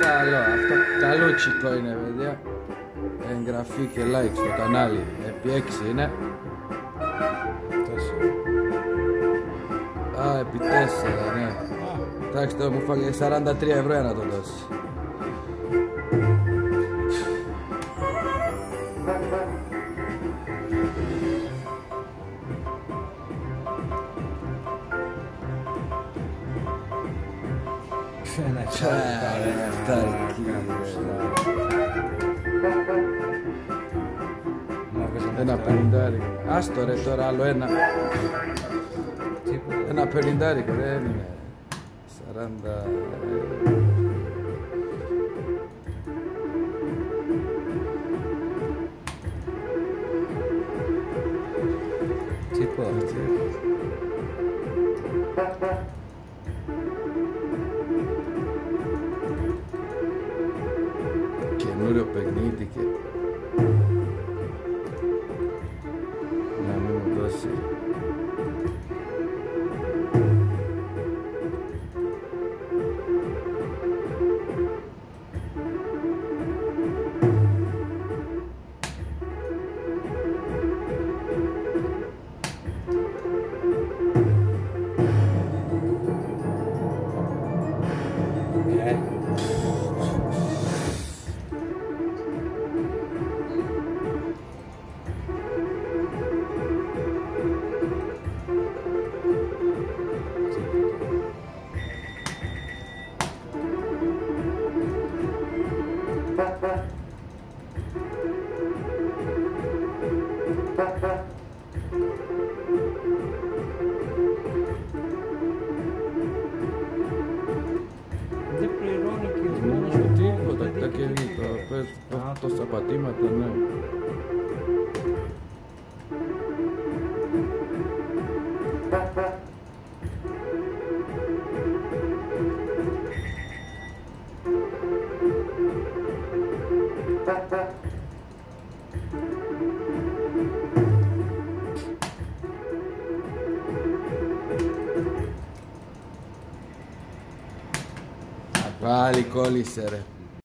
Καλό, αυτό καλούτσικο είναι παιδιά. Εγγραφή και like στο κανάλι. Επί 6 είναι. Α, επί 4 ναι. Εντάξει τώρα μου φάγε 43 ευρώ για να το δώσεις Ένα Ένα πενιντάρικο. Άστο ρε τώρα άλλο ένα. Ένα πενιντάρικο δεν είναι. Σαράντα... Τίποτα. Καινούριο Chianuro Pagnitica. Não, me doce. Yeah. Δεν πληρώνει και μόνος του Τίποτα, παιδί τα και κερδί, τίποτα. το πες, Α, το- τόσα πατήματα, Πάλι κόλλησε ρε.